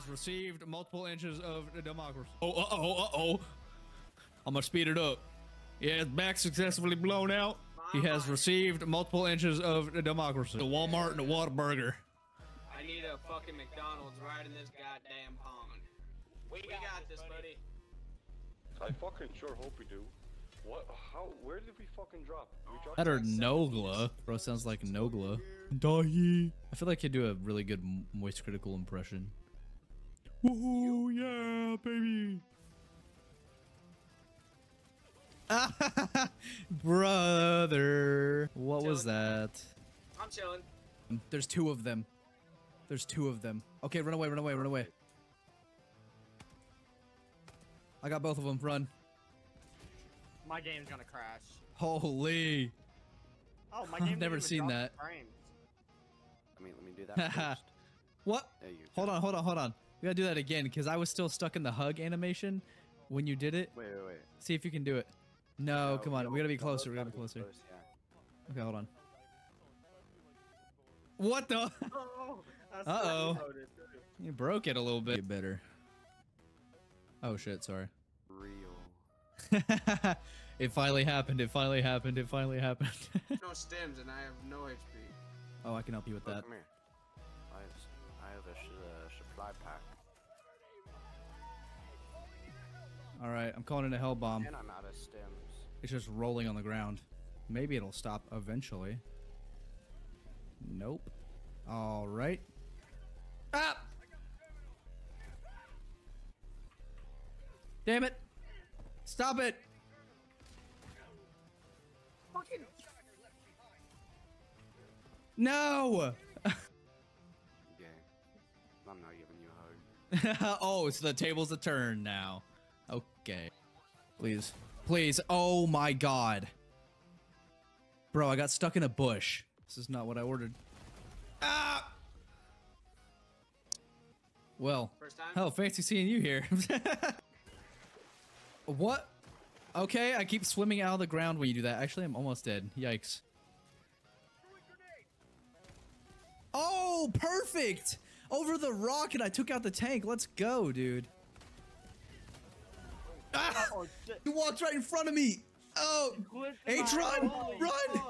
has received multiple inches of democracy. Oh, uh oh, uh oh. I'm gonna speed it up. Yeah, his back successfully blown out. He has received multiple inches of democracy. The Walmart and the Whataburger. I need a fucking McDonald's right in this goddamn pond. We got this, buddy. I fucking sure hope we do. What? How? Where did we fucking drop? We dropped That or Nogla. Bro sounds like Nogla. Dahi. I feel like he'd do a really good m- moist critical impression. Woohoo, yeah, baby. Brother. What was that? I'm chilling. There's two of them. There's two of them. Okay, run away, run away, run away. I got both of them. Run. My game's gonna crash. Holy. Oh, my game. never seen that. Frames. Let me let me do that first. What? There you Hold on, hold on, hold on. We gotta do that again because I was still stuck in the hug animation when you did it. Wait, wait, wait. See if you can do it. No, No, come on. no, We gotta be no, closer. We gotta gotta be closer. close, yeah. Okay, hold on. What the? Oh, Uh-oh. You broke it a little bit. Get better. Oh shit, sorry. Real. it finally happened. It finally happened. It finally happened. No stims and I have no HP. oh, I can help you with Oh, that. come here. I have, s- I have a uh, supply pack, All right, I'm calling in a hell bomb. and I'm out of stims. It's just rolling on the ground. Maybe it'll stop eventually. Nope. All right. Ah! Damn it! Stop it! No! Yeah. I'm not giving oh, so the tables a turn now. Okay. Please. Please. Oh my god. Bro, I got stuck in a bush. This is not what I ordered. Ah! Well. First time? Oh, fancy seeing you here. what? Okay, I keep swimming out of the ground when you do that. Actually, I'm almost dead. Yikes. Oh, perfect! Over the rock and I took out the tank. Let's go, dude. Ah! Oh shit. You walked right in front of me. Oh, Glitched H, run, Holy run!